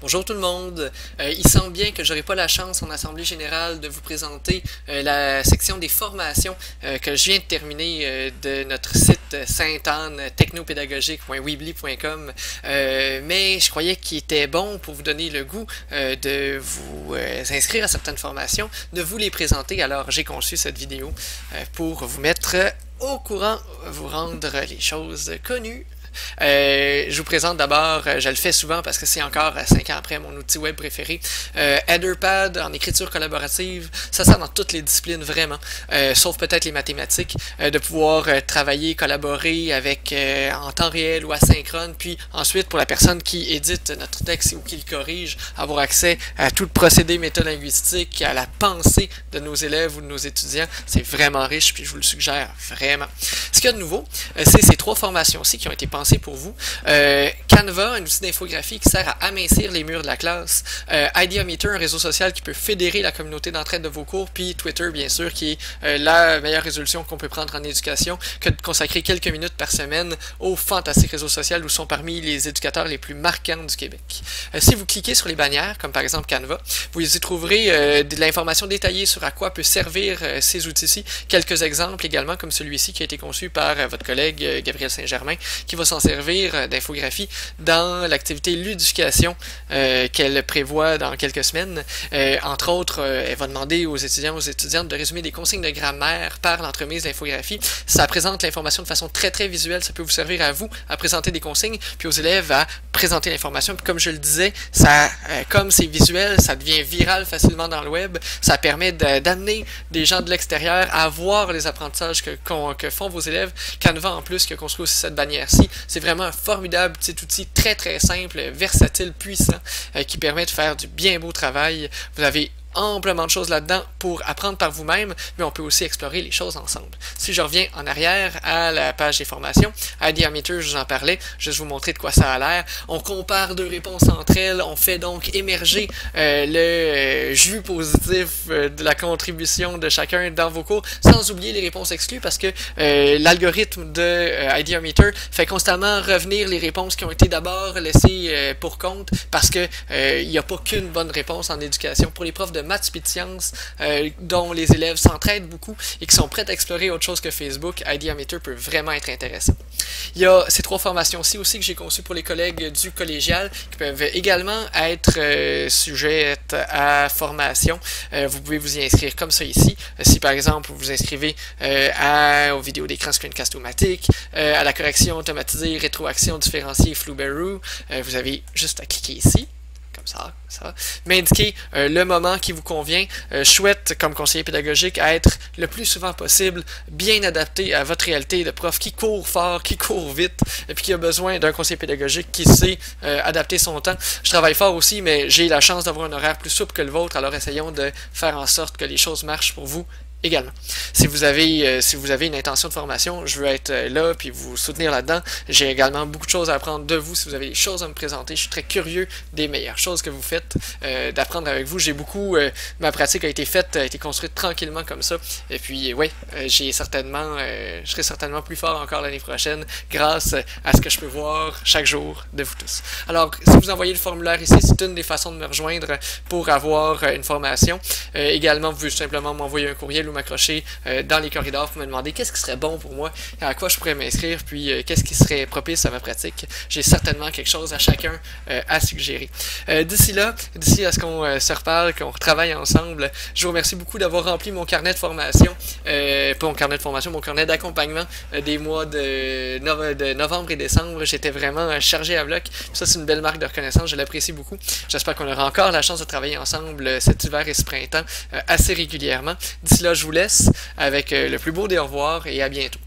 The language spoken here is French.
Bonjour tout le monde. Euh, il semble bien que j'aurai pas la chance en assemblée générale de vous présenter euh, la section des formations euh, que je viens de terminer de notre site Sainte-Anne technopédagogique.weebly.com. mais je croyais qu'il était bon pour vous donner le goût de vous inscrire à certaines formations, de vous les présenter. Alors j'ai conçu cette vidéo pour vous mettre au courant, vous rendre les choses connues euh, je vous présente d'abord, euh, je le fais souvent parce que c'est encore 5 ans après mon outil web préféré, euh, Etherpad en écriture collaborative. Ça sert dans toutes les disciplines vraiment, sauf peut-être les mathématiques, de pouvoir travailler, collaborer avec en temps réel ou asynchrone, puis ensuite pour la personne qui édite notre texte ou qui le corrige, avoir accès à tout le procédé métalinguistique, à la pensée de nos élèves ou de nos étudiants. C'est vraiment riche, puis je vous le suggère vraiment. Ce qu'il y a de nouveau, c'est ces trois formations-ci qui ont été pensées pour vous. Euh, Canva, un outil d'infographie qui sert à amincir les murs de la classe. Euh, Ideometer, un réseau social qui peut fédérer la communauté d'entraide de vos cours. Puis Twitter, bien sûr, qui est euh, la meilleure résolution qu'on peut prendre en éducation que de consacrer quelques minutes par semaine au fantastique réseau social où sont parmi les éducateurs les plus marquants du Québec. Euh, si vous cliquez sur les bannières, comme par exemple Canva, vous y trouverez de l'information détaillée sur à quoi peut servir ces outils-ci. Quelques exemples également, comme celui-ci qui a été conçu par votre collègue Gabriel Saint-Germain, qui va s'en servir euh, d'infographie dans l'activité ludification euh, qu'elle prévoit dans quelques semaines. Euh, entre autres, elle va demander aux étudiants, aux étudiantes de résumer des consignes de grammaire par l'entremise d'infographie. Ça présente l'information de façon très très visuelle. Ça peut vous servir à vous à présenter des consignes, puis aux élèves à présenter l'information. Puis comme je le disais, ça, comme c'est visuel, ça devient viral facilement dans le web. Ça permet d'amener des gens de l'extérieur à voir les apprentissages que, font vos élèves. Canva en plus qui a construit aussi cette bannière-ci, c'est vraiment un formidable petit outil très très simple, versatile, puissant, euh, qui permet de faire du bien beau travail. Vous avez amplement de choses là-dedans pour apprendre par vous-même, mais on peut aussi explorer les choses ensemble. Si je reviens en arrière à la page des formations, à Diameter, je vous en parlais, je vous montrer de quoi ça a l'air. On compare deux réponses entre elles, on fait donc émerger euh, le euh, jus positif euh, de la contribution de chacun dans vos cours, sans oublier les réponses exclues, parce que l'algorithme de Ideometer fait constamment revenir les réponses qui ont été d'abord laissées pour compte, parce que il n'y a pas qu'une bonne réponse en éducation. Pour les profs de maths et sciences euh, dont les élèves s'entraident beaucoup et qui sont prêts à explorer autre chose que Facebook, Ideometer peut vraiment être intéressant. Il y a ces trois formations-ci aussi que j'ai conçues pour les collègues du collégial qui peuvent également être euh, sujettes à formation. Euh, vous pouvez vous y inscrire comme ça ici. si par exemple vous vous inscrivez à, aux vidéos d'écran screencast-o-matic, à la correction automatisée, rétroaction différenciée Flubaroo, vous avez juste à cliquer ici ça, ça, m'indiquer euh, le moment qui vous convient. Euh, chouette comme conseiller pédagogique être le plus souvent possible bien adapté à votre réalité de prof qui court fort, qui court vite, et puis qui a besoin d'un conseiller pédagogique qui sait euh, adapter son temps. Je travaille fort aussi, mais j'ai la chance d'avoir un horaire plus souple que le vôtre, alors essayons de faire en sorte que les choses marchent pour vous également. Si vous avez euh, si vous avez une intention de formation, je veux être euh, là puis vous soutenir là-dedans. J'ai également beaucoup de choses à apprendre de vous si vous avez des choses à me présenter. Je suis très curieux des meilleures choses que vous faites, euh, d'apprendre avec vous. J'ai beaucoup ma pratique a été faite, a été construite tranquillement comme ça. Et puis oui, j'ai certainement je serai certainement plus fort encore l'année prochaine grâce à ce que je peux voir chaque jour de vous tous. Alors, si vous envoyez le formulaire ici, c'est une des façons de me rejoindre pour avoir une formation. également, vous pouvez simplement m'envoyer un courriel ou m'accrocher euh, dans les corridors pour me demander qu'est-ce qui serait bon pour moi, à quoi je pourrais m'inscrire, puis euh, qu'est-ce qui serait propice à ma pratique. J'ai certainement quelque chose à chacun euh, à suggérer. d'ici là, d'ici à ce qu'on se reparle, qu'on travaille ensemble, je vous remercie beaucoup d'avoir rempli mon carnet de formation, pas mon carnet de formation, mon carnet d'accompagnement des mois de, de, novembre et décembre. J'étais vraiment chargé à bloc. Ça, c'est une belle marque de reconnaissance. Je l'apprécie beaucoup. J'espère qu'on aura encore la chance de travailler ensemble cet hiver et ce printemps assez régulièrement. D'ici là, je vous laisse avec euh, le plus beau des au revoir et à bientôt.